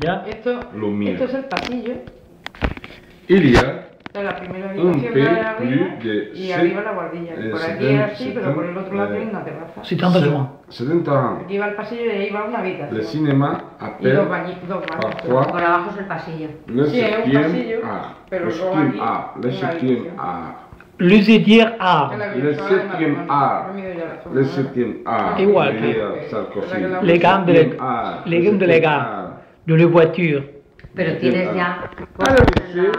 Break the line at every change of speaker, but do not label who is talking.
Ya.
Esto, esto es el pasillo.
Il y a
de la primera
Un
habitación arriba y arriba la guardilla. por aquí es así, pero por el otro lado tiene una terraza.
70 ans.
Aquí va el pasillo y ahí va una habitación.
Le cinéma
y dos baños,
Por abajo es el pasillo.
le
Sí, es un pasillo, pero
Le
luego
septième
aquí
art. Le septième art.
Le Art.
Le septième art. Le.
Igual,
a
que-
de
art.
les
Le
gammes de les voitures.
Pero tienes ya.
Alors, je sais,